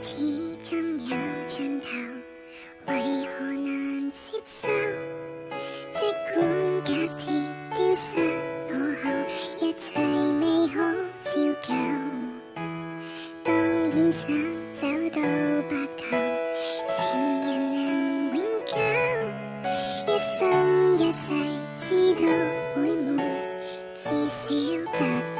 始终有尽头为何难接受即管假设丢失我后一切未可照旧当然想找到白头情人能永久一生一世知道会没至少不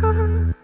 啊